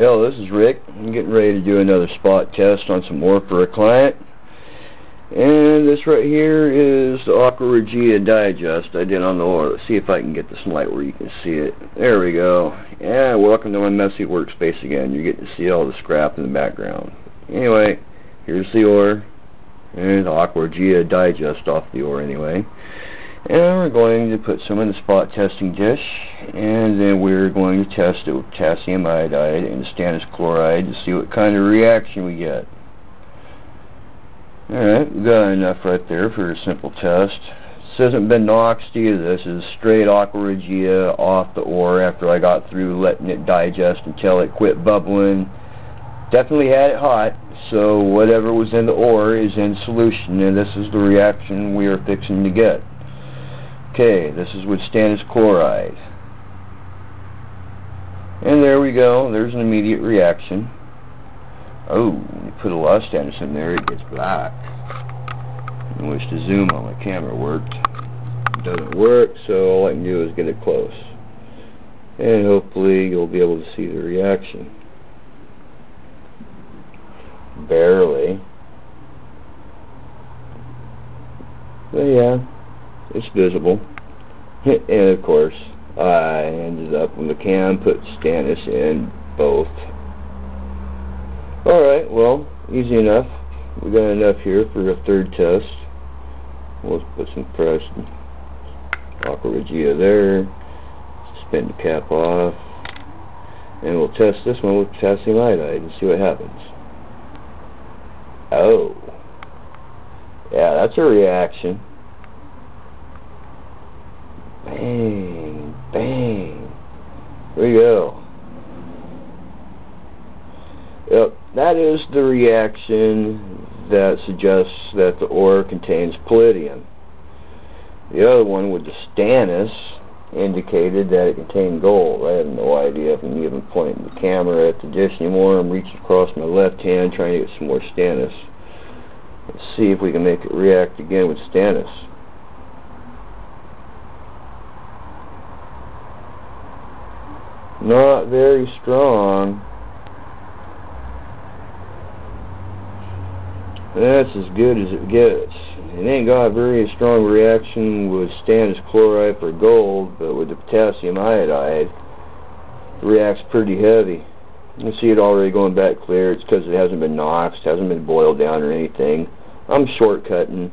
Hello, this is Rick. I'm getting ready to do another spot test on some ore for a client. And this right here is the Aqua Regia digest I did on the ore. Let's see if I can get this light where you can see it. There we go. Yeah, welcome to my messy workspace again. You're getting to see all the scrap in the background. Anyway, here's the ore. And the Aqua Regia digest off the ore anyway. And we're going to put some in the spot testing dish, and then we're going to test it with potassium iodide and stannous chloride to see what kind of reaction we get. Alright, we've got enough right there for a simple test. This hasn't been either. This is straight aqua regia off the ore after I got through letting it digest until it quit bubbling. Definitely had it hot, so whatever was in the ore is in solution, and this is the reaction we are fixing to get. Okay, this is with stannous chloride. And there we go. There's an immediate reaction. Oh, you put a lot of stannous in there, it gets black. I wish the zoom on my camera worked. It doesn't work, so all I can do is get it close. And hopefully you'll be able to see the reaction. Barely. But yeah, it's visible. and of course, I ended up when the cam, put stannous in both. Alright, well, easy enough. We got enough here for a third test. We'll put some fresh aqua regia there. Spin the cap off. And we'll test this one with potassium iodide and see what happens. Oh. Yeah, that's a reaction. Bang, bang. There we go. Yep, that is the reaction that suggests that the ore contains palladium. The other one with the stannous indicated that it contained gold. I have no idea if I'm even pointing the camera at the dish anymore. I'm reaching across my left hand trying to get some more stannous. Let's see if we can make it react again with stannous. Not very strong. That's as good as it gets. It ain't got a very strong reaction with stannous chloride for gold, but with the potassium iodide, it reacts pretty heavy. You see it already going back clear. It's because it hasn't been noxed, hasn't been boiled down or anything. I'm shortcutting.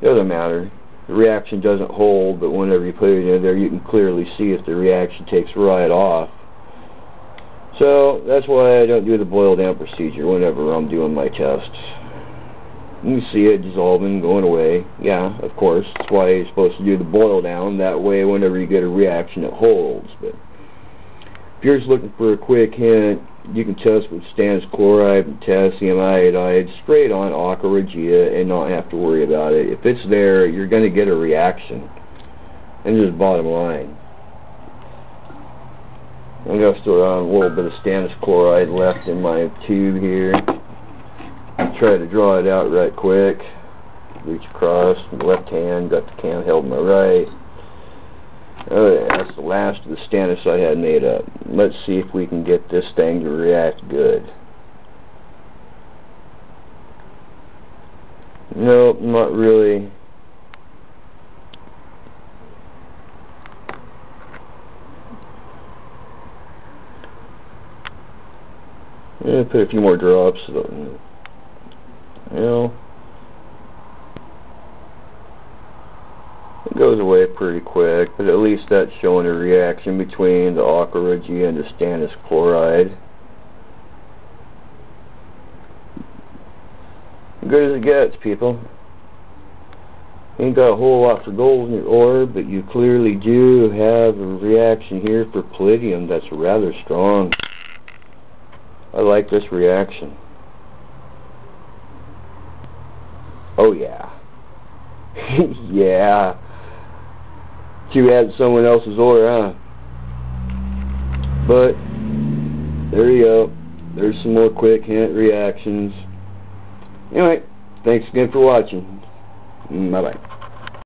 It doesn't matter the reaction doesn't hold, but whenever you put it in there, you can clearly see if the reaction takes right off. So, that's why I don't do the boil down procedure whenever I'm doing my tests. You see it dissolving, going away. Yeah, of course. That's why you're supposed to do the boil down. That way, whenever you get a reaction, it holds. But if you're just looking for a quick hint, you can test with stannous chloride and potassium iodide straight on aqua regia and not have to worry about it. If it's there, you're going to get a reaction. And just bottom line. I'm going to still have a little bit of stannous chloride left in my tube here. Try to draw it out right quick. Reach across, left hand, got the can held in my right. Yeah, that's the last of the stannous I had made up. Let's see if we can get this thing to react good. Nope, not really. Yeah, put a few more drops. You know. It goes away pretty quick, but at least that's showing a reaction between the aqua regia and the stannous chloride. Good as it gets, people. Ain't got a whole lot of gold in your ore, but you clearly do have a reaction here for palladium that's rather strong. I like this reaction. Oh yeah. yeah. You had someone else's order, huh? But, there you go. There's some more quick hint reactions. Anyway, thanks again for watching. Bye-bye.